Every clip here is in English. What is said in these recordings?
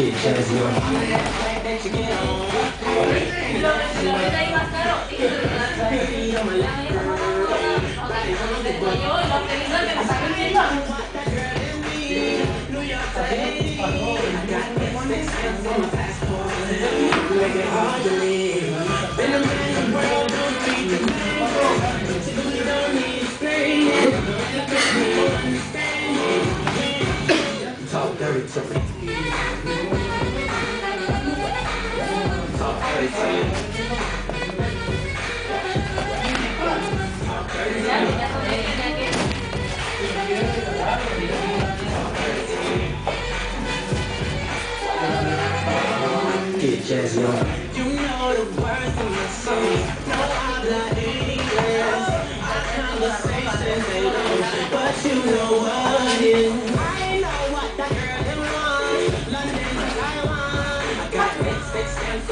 Get jazzy on. Talk dirty to me. Dirty to. Get jazzy on. You know the words of my song. No habla English. Our conversations long, but you know what is.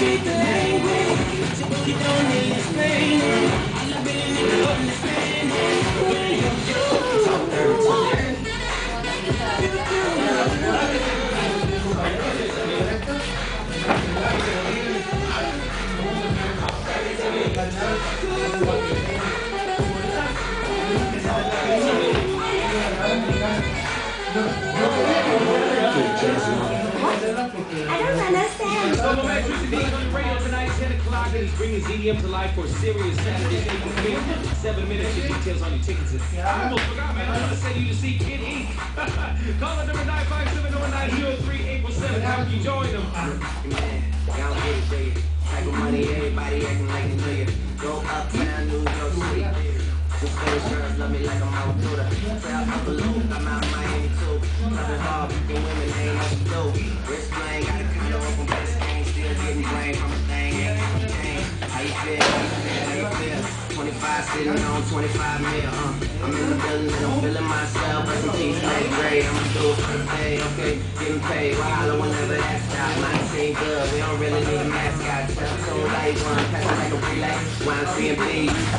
Speak the language, you on. I don't understand. Double Max Mr. On the radio tonight, 10 o'clock. And he's bringing ZDM to life for serious Saturday, April 5th. Seven minutes, your details on your tickets. I almost forgot, man. I want to send you to see Kid Ink. Call the number 957 April 7th. How can you join them? Man, y'all get it, baby. Type of money, everybody acting like a nigga. Go uptown, New York City. Just those girls love me like I'm out through the Trail up a loop, I'm out Miami too. Loving hard, the women ain't no dope. Wrist playing, got 25 sitting on 25 mil, uh. I'm in the building and I'm feeling myself. But some cheese like great, I'ma do it for the day, okay? Getting paid, we'll holler whenever that's out. Mine seem good, we don't really need a mascot. Step so light, one, pass it like a relay. YCMP, smoke